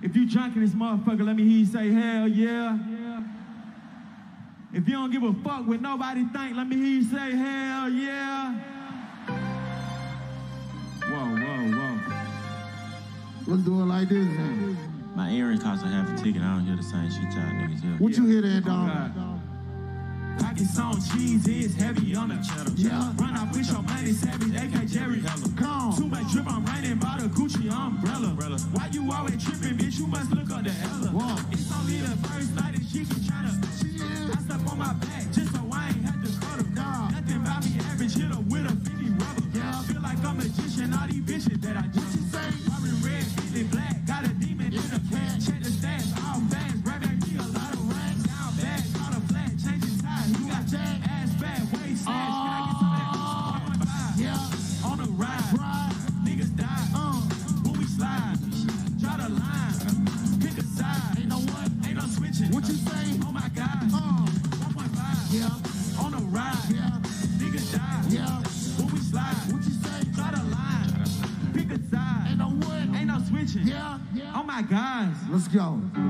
If you drunk in this motherfucker, let me hear you say hell yeah. If you don't give a fuck what nobody think, let me hear you say hell yeah. Whoa, whoa, whoa. Let's do it like this then. My earring cost a half a ticket. I don't hear the same shit y'all niggas hear. What you hear there, Oh, dog? God. Pockets on cheese is heavy on the cheddar. Yeah. Run out with your money, savage, AK Jerry. Come Too much drip, I'm raining by the Gucci umbrella. Why you always tripping, bitch? You must look up the Ella. It's only the first night and she keep tryna. Gosh.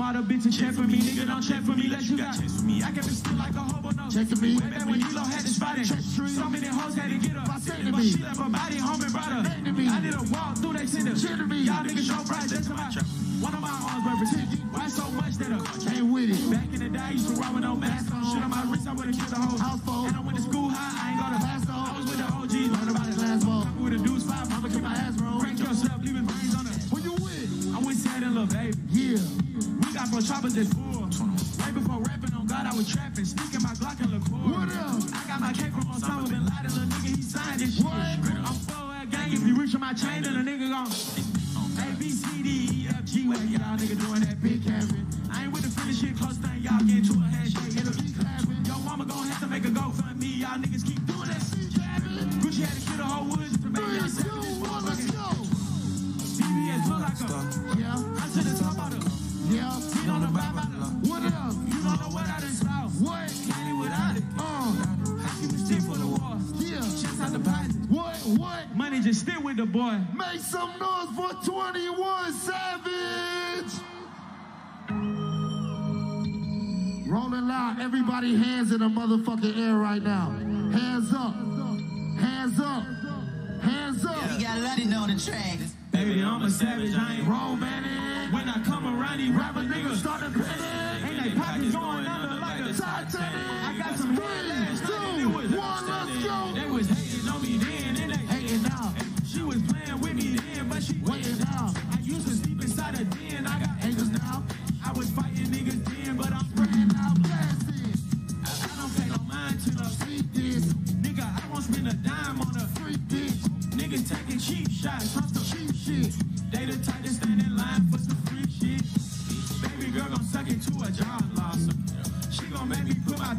Model bitches check for me, nigga don't check for me, let you got checks for me. I kept it still like a hobo no. Check for me. Way back when D-Lo had the spot street. So many hoes had to get her. To But she left her body home and brought her. To. I did a walk through they to me. Y'all niggas show price, that's my One of my arms represent. Why so much that a Ain't with it. Back in the day, I used to ride with no mask on. Shit on my wrist, I would've killed the whole House phone. And I went to school was trapping, sneaking my Glock and liqueur. What up? I got my cake from Osama bin Laden, little nigga, he signed this shit. What? I'm full of gang, if you reach on my chain, then a nigga gon' A, B, C, D, E, F, G, what y'all nigga doing that big cabin. I ain't with the finish shit, close thing, y'all get into a handshake, it'll be clapping. Yo, mama gon' have to make a go fund me, y'all niggas keep Make some noise for 21 Savage. Rolling loud. Everybody hands in the motherfucking air right now. Hands up. Hands up. Hands up. We got London on the track. Baby, I'm a savage. I ain't wrong. Romantic. When I come around, these rapper Niggas niggas start to panic. ain't they pockets going under like a Titanic.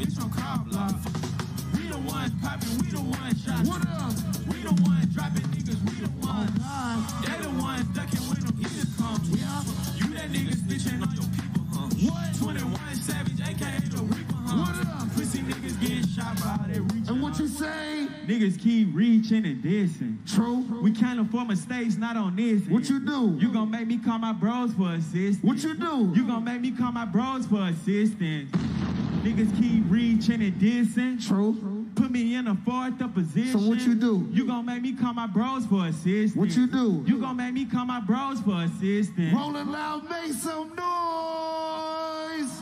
Me put my bitch on cob block. We the ones popping, we the ones shot. What up? We the ones dropping niggas, we the oh, ones. God. They the ones ducking when them heaters come. Yeah. You that nigga snitching on your people, huh? What? 21 Savage, aka the Reaper, huh? What up? Pussy niggas getting shot by all that reaching. And what you say? Niggas keep reaching and dissing. True. We can't afford mistakes, not on this. What you do? You gon' make me call my bros for assistance. What you do? You gon' make me call my bros for assistance. Niggas keep reaching and dissing. True. Put me in a fourth up position. So what you do? You gon' make me call my bros for assistance. What you do? You gon' make me call my bros for assistance. Rolling loud, make some noise.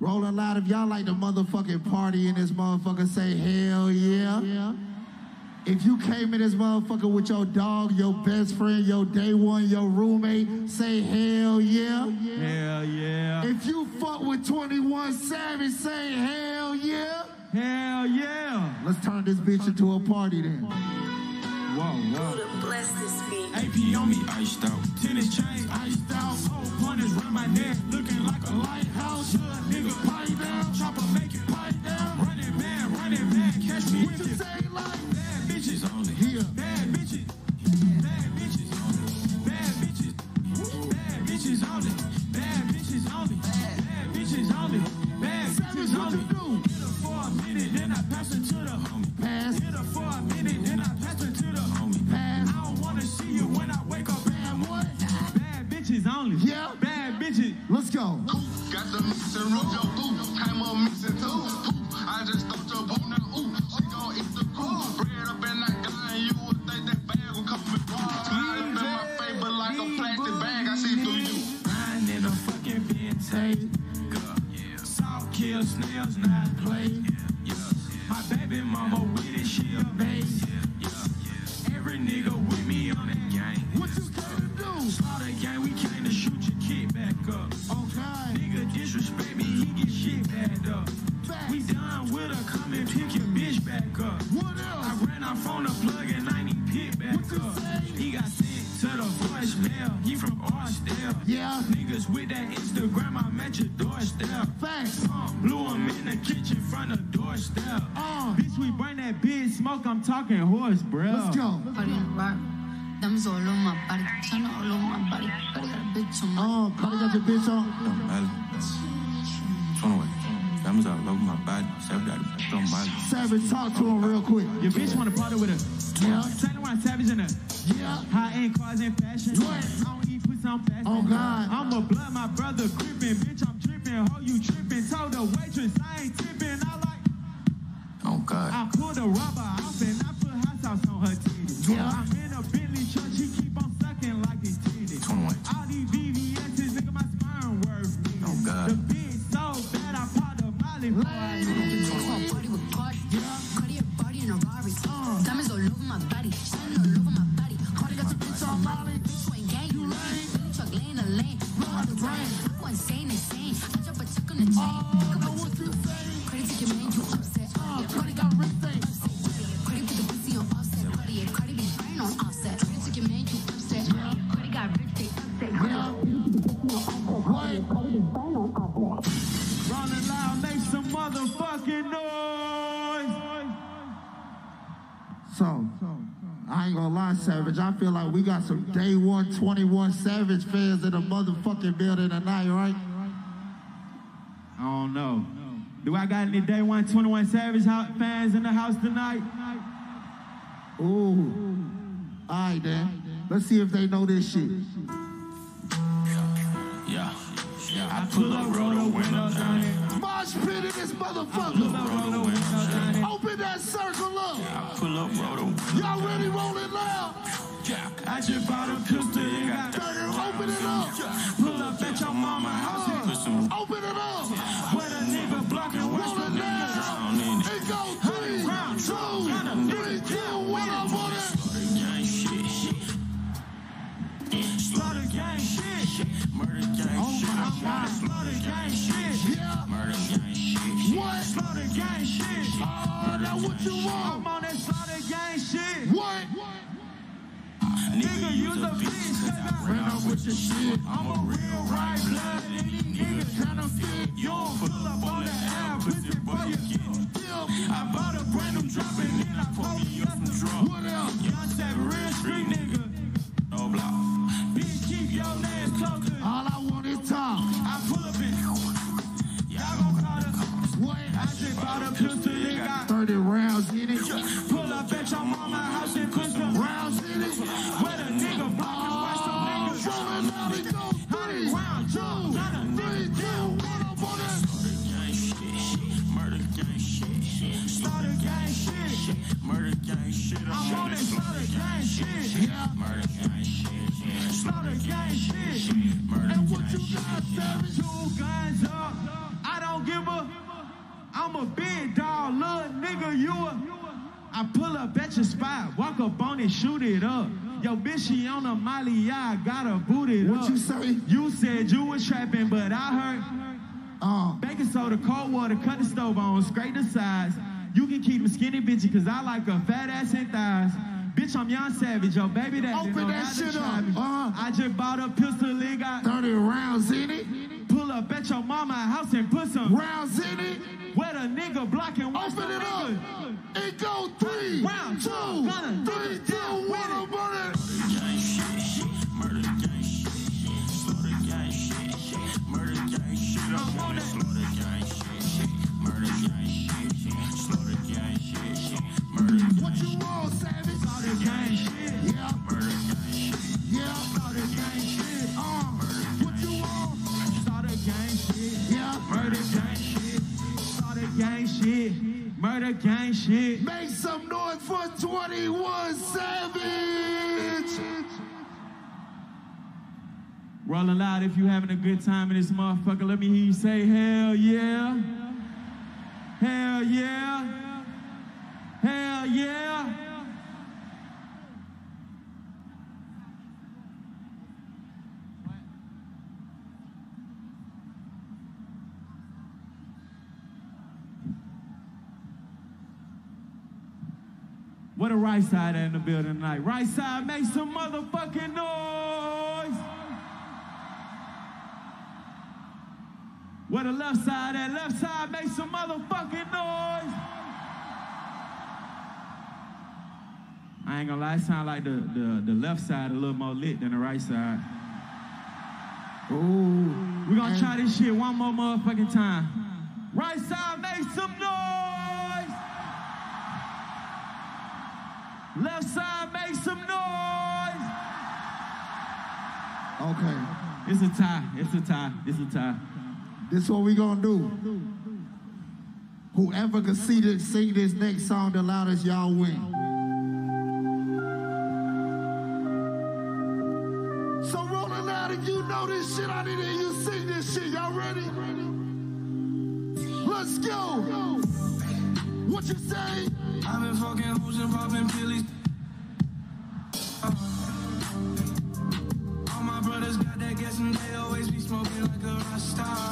Rolling loud, if y'all like the motherfucking party in this motherfucker, say hell yeah. If you came in this motherfucker with your dog, your best friend, your day one, your roommate, say hell yeah. Hell yeah. If you fuck with 21 Savage, say hell yeah. Hell yeah. Let's turn this bitch into a party then. Whoa, whoa. Bless this beat. AP on me, iced out. Tennis chain, iced out. Whole pointers round my neck, looking like a lighthouse. Hood nigga, pipe down. Chopper make it pipe down. Running man, running man, catch me What if you you say like? Bad Bad Savage, bitches what only. you do? Hit her for a minute, then I pass it to the homie. Pass, Hit her for a minute, then I pass it to the homie. pass. I don't wanna see you when I wake up. Bad what? Bad bitches only. Yeah. Bad bitches. Let's go. Got the mix and roll your ooh. Came up mixing too. Ooh, I just thought not play. My baby mama with it, she a talking horse, bro. Let's go. Body in a rock. Diamonds all over my body. China all over my body. Body got a bitch on my Oh, Cardi got your bitch on. Don't matter. 21. Diamonds all over my body. Seven got it. Don't matter. Savage, talk to him real quick. Your bitch wanna party with her. Yeah. Saint Laurent Savage in her. Yeah. High end cars in fashion. What? I don't eat pussy, I'm fashion. Oh, God. I'm a blood, my brother gripping. Bitch, I'm tripping. Ho, you tripping. Told the waitress I ain't tipping. I like. Oh, God. I pulled a rubber off and I put hot sauce on her titties. Yeah. I'm in a Bentley truck, she keep on sucking like it's titties. 21. All these VVS's, nigga, my sperm worth me. Oh, God. The bitch so bad, I popped a molly for her. Party with Cardi. Cardi a body in a Rari. Uh. Diamonds all over my body. Shining all over my body. Cardi got your bitch on Molly. Bitch, you ain't gang, you lame. Billy truck laying a lane. Blow out the rain. Go insane, insane. I drop a check on the oh, chain. Look at what you say. Cardi take your man, you upset. Cardi got wrist thing. Cardi put the pussy on Offset. Cardi, yeah, Cardi be brain on Offset. Cardi take your man, you upset. Cardi got wrist thing. Upset. Rolling loud, make some motherfucking noise. So, I ain't gonna lie, Savage. I feel like we got some day one 21 Savage fans in the motherfucking building tonight, right? I don't know. Do I got any day one 21 Savage fans in the house tonight? Ooh. All right, then. Let's see if they know this shit. Yeah. Yeah. I pull up, roll the window down here. Mosh pit in this Pull up, motherfucker. roll the window down here. Open that circle up. I pull up, roll the Y'all ready rolling loud? I just bought a pistol and got Turn it, open it up. Pull up at your mama house and Open it up. Nigga blocking watch the niggas. down. It go three, two, three, two, one. I want it. gang shit. Slaughter gang shit. Murder gang Oh shit. my God. Slaughter gang shit. Yeah. Murder gang shit. What? Slaughter gang shit. Oh, now what you I'm want? on that slaughter gang shit. What? Nigga, use a bitch, cause I ran up with your shit. I'm a real right blood, and niggas tryna fit. You pull up on the app, boy, you get I bought a brand new drop and then I posted up some drop. What else? Shoot it up. Yo, bitch, she on a molly, yeah, I got her booted What up. you say? You said you was trapping, but I heard Uh, baking soda, cold water, cut the stove on, scrape the sides. You can keep them skinny bitches, cause I like a fat ass and thighs. Bitch, I'm young savage, yo, baby that. Open that shit up, uh-huh. I just bought a pistol, it got 30 rounds in it. pull up at your mama house and put some. Rounds in it. Where the nigga blocking Open the it up. nigga. It go three, Round, two, gunna, three, two, one. it. I'm on it. gang shit, shit, murder gang shit, shit, slaughter gang shit, shit, murder gang shit, I'm on it, slaughter gang shit, shit, murder gang shit, shit, slaughter gang shit, shit, murder What you want, Savage? Slaughter gang shit. Yeah, murder gang shit, yeah. Slaughter gang shit. Uh, what you want? Slaughter gang shit. Yeah. Murder gang gang shit. Murder gang shit. Make some noise for 21 Savage. Rolling loud if you having a good time in this motherfucker. Let me hear you say hell yeah. Hell yeah. Hell yeah. What a right side in the building tonight. Right side, make some motherfucking noise. Where the left side at? Left side, make some motherfucking noise. I ain't gonna lie, it sound like the, the, the left side a little more lit than the right side. Ooh. we gonna try this shit one more motherfucking time. Right side, make some noise. Okay. It's a tie. It's a tie. It's a tie. This what we gonna do. Whoever can see this, sing this next song the loudest, y'all win. So rolling loud if you know this shit, I need to hear you sing this shit. Y'all ready? Let's go. What you say? I've been fucking hoes and popping pillies. They always be smoking like a rasta. Fucking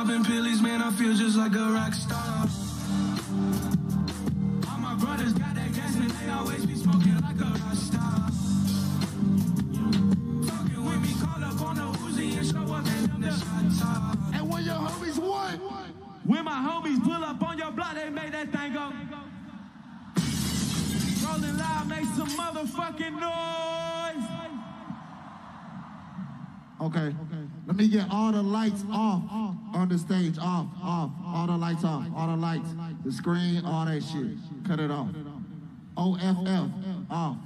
popping pillies, man. I feel just like a rock star. All my brothers got that gas and they always be smoking like a rock star. Fucking with me, call up on the Uzi and show up them the shots. And when your homies what? When my homies pull up on your block, they make that thing go. Rolling loud, make some motherfucking noise. Okay. Let me get all the lights off on the stage. Off, off. All the lights off. All the lights. The screen, all that shit. Cut it off. OFF. Off.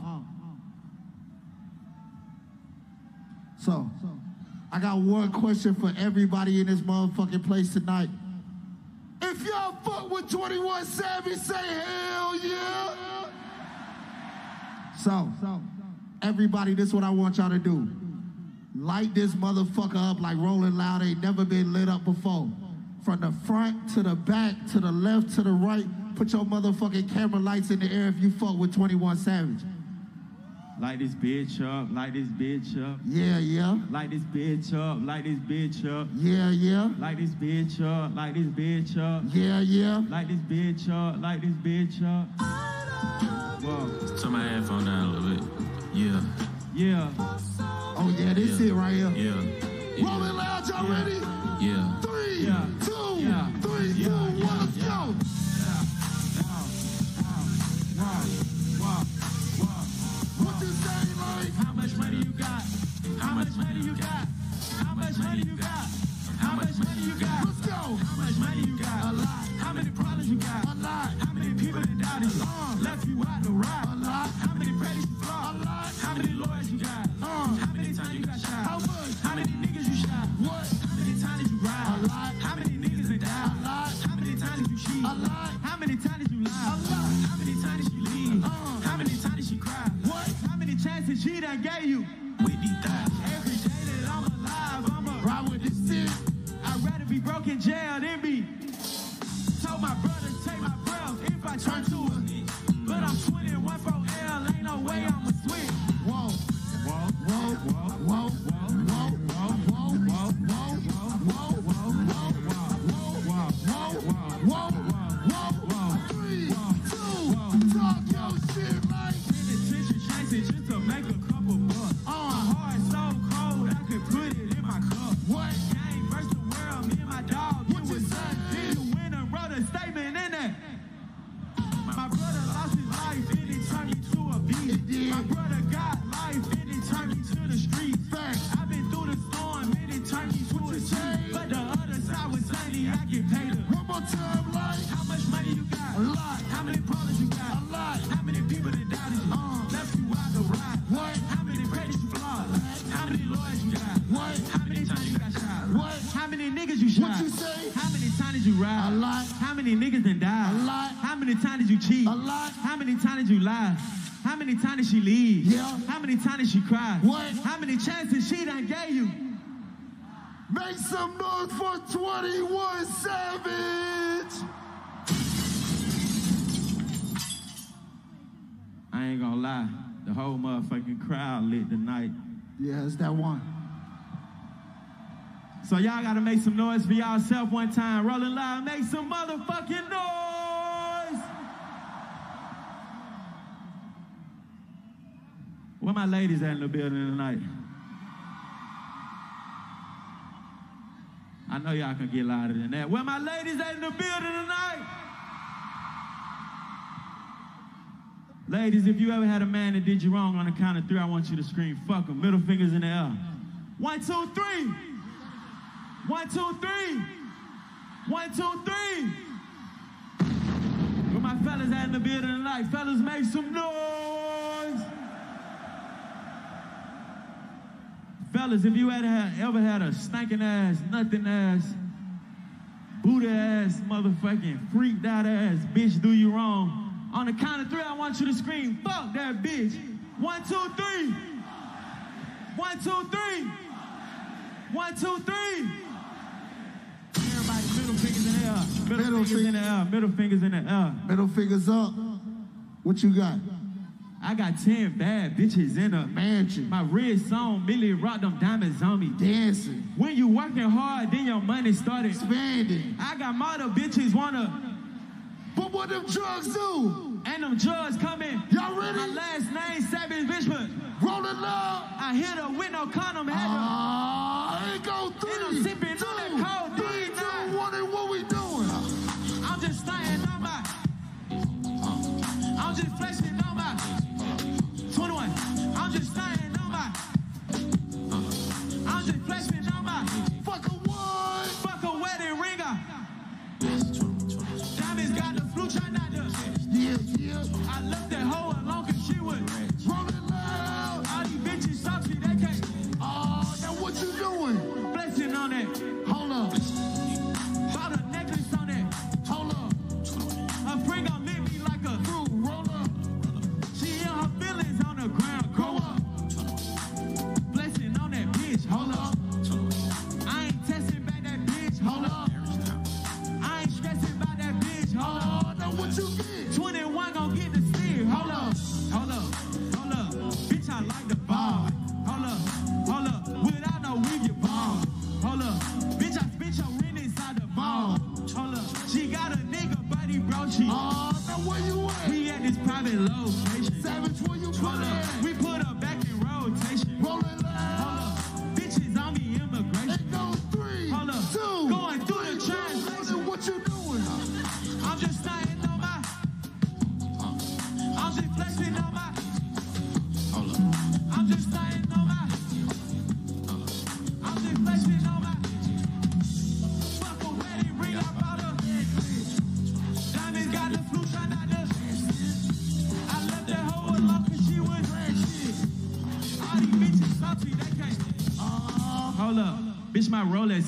So, I got one question for everybody in this motherfucking place tonight. If y'all fuck with 21 Savage, say hell yeah. So, everybody, this is what I want y'all to do. Light this motherfucker up like Rolling Loud ain't never been lit up before. From the front to the back to the left to the right. Put your motherfucking camera lights in the air if you fuck with 21 Savage. Light this bitch up, light this bitch up. Yeah, yeah. Light this bitch up, light this bitch up. Yeah, yeah. Light this bitch up, light this bitch up. Yeah, yeah. Light this bitch up, light this bitch up. Whoa. Turn my headphone down a little bit. Yeah, Yeah. Yeah, this Yeah. it right here. yeah, Rolling loud, y'all ready? yeah. Three, Yeah. two, Yeah. three, two, Yeah, one, yeah, let's yeah. go. What you say, like? How much money you got? How much money you got? How much money you got? How much money you got? Let's go. How much money you got? A lot. How many problems you got? A lot. fucking jam. Many niggas done died? A lot. How many times did you cheat? A lot. How many times did you lie? How many times did she leave? Yeah. How many times did she cry? What? How many chances she done gave you? Make some noise for 21 Savage. I ain't gonna lie. The whole motherfucking crowd lit tonight. Yeah, it's that one. So y'all gotta make some noise for yourself one time. Rolling loud, make some motherfucking noise. Where my ladies at in the building tonight? I know y'all can get louder than that. Where my ladies at in the building tonight? Ladies, if you ever had a man that did you wrong on the count of three, I want you to scream, fuck him. Middle fingers in the air. One, two, three. One, two, three. One, two, three. Where my fellas at in the building tonight? Fellas, make some noise. Fellas, if you had, ever had a stinking ass, nothing ass, Buddha ass, motherfucking freaked out ass bitch do you wrong, on the count of three, I want you to scream, fuck that bitch. One, two, three. One, two, three. One, two, three. Air. Middle, Middle fingers in the air. Middle fingers in the air. Middle fingers up. What you got? I got 10 bad bitches in a Mansion. My red song, Milly Rock them diamonds on me. Dancing. When you working hard, then your money started. Expanding. I got model bitches wanna, But what them drugs do? and them drugs coming. Y'all ready? My last name, Savage Richmond. Rolling up. I hit her with no condom, had her. Ah, it go three, And I'm sipping I'm just flexing on my. 21. I'm just my. Uh, I'm just flexing. Fuck a one. Fuck a wedding got the flu. I left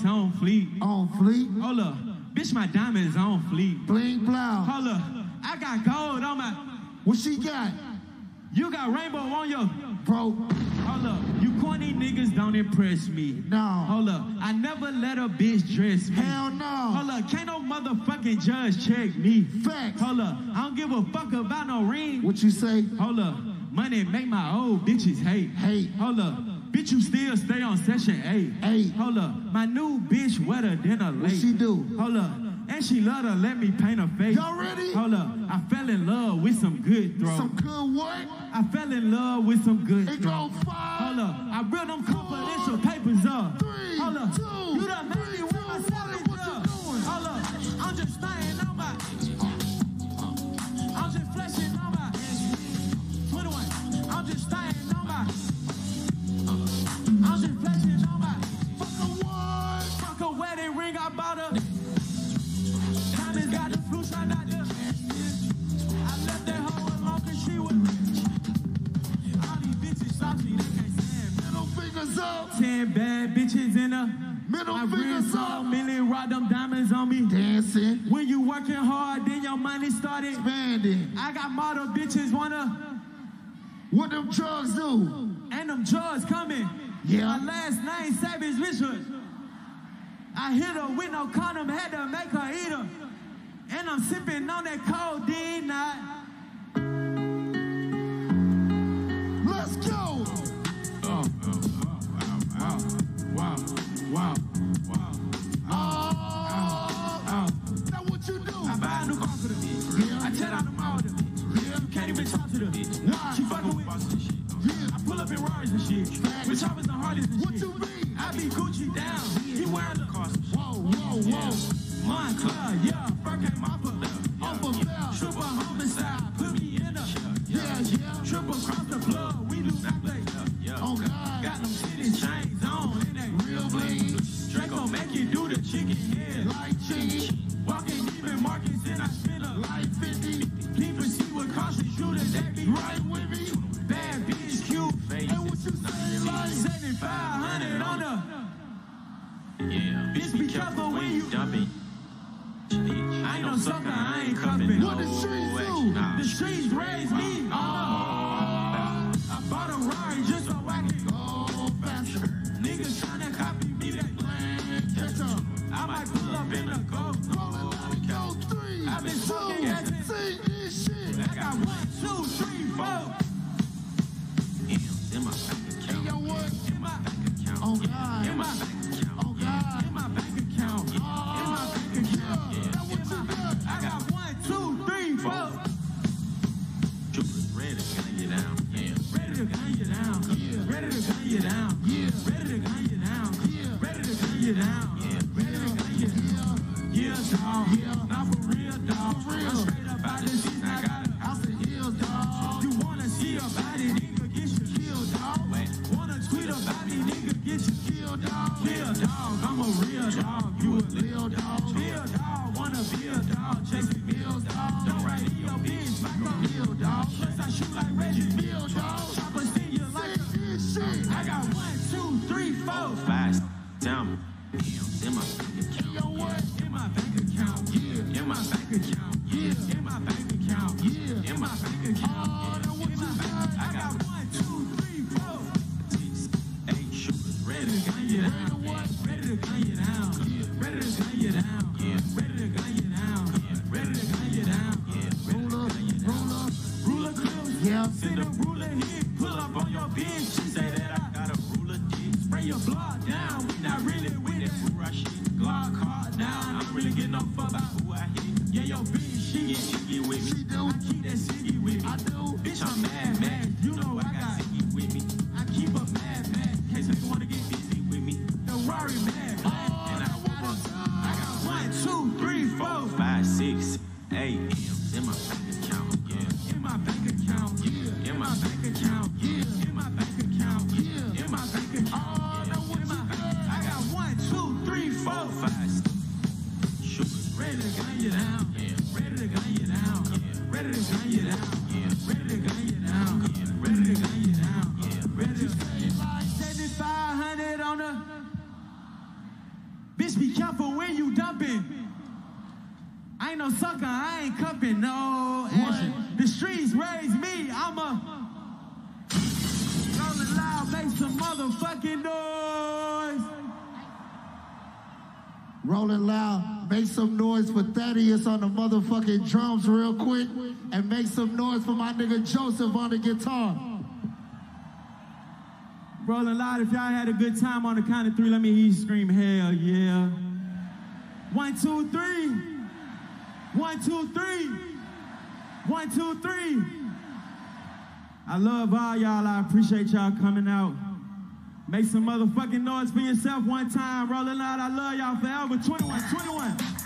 on fleet. On fleet, Hold up, bitch, my diamonds on fleet. bling blow. Hold up, I got gold on my. What she got? You got rainbow on your. Bro, Hold up, you corny niggas don't impress me. no. Hold up, I never let a bitch dress me. Hell no. Hold up, can't no motherfucking judge check me. Facts. Hold up, I don't give a fuck about no ring. What you say? Hold up, money make my old bitches hate. Hate. Hold up, bitch, you still stay on section eight. Eight. Hold up, my new bitch wetter than a lake. What she do? Hold up, and she love to let me paint her face. Y'all ready? Hold up, I fell in love with some good throw. Some good what? I fell in love with some good It throw. go five. Hold up, I read them confidential papers up. Three, Hold up, two, you done made me Flexing on my. Fuck one. Fuck a wedding ring, I bought her. Diamonds got the flu shot, not the. I left that hoe alone 'cause she was rich. All these bitches salty, they can't stand. Middle fingers up. Ten bad bitches in a. Middle My fingers up. all million, rock them diamonds on me. Dancing. When you working hard, then your money started. Expanding. I got model bitches wanna, What them drugs do? and them drugs coming. Yeah. My last name Savage Richard. I hit her with no condom, had to make her eat her. And I'm sipping on that codeine, not. Let's go. Oh. Now what you do? I buy a new car for the bitch. Yeah. I tell out them all the bitch. Yeah. Can't even talk to the bitch. She fucking with bosses and shit. Yeah. I in Rar's and shit. With choppers and Harleys and What shit. you mean? I be Gucci down. He wearing the. Whoa, whoa, whoa. Moncler, yeah. Raised me. Rolling loud, make some noise for Thaddeus on the motherfucking drums real quick, and make some noise for my nigga Joseph on the guitar. Rolling loud, if y'all had a good time on the count of three, let me hear you scream, hell yeah. One, two, three. One, two, three. One, two, three. I love all y'all. I appreciate y'all coming out. Make some motherfucking noise for yourself one time. Rolling out, I love y'all forever. 21, 21.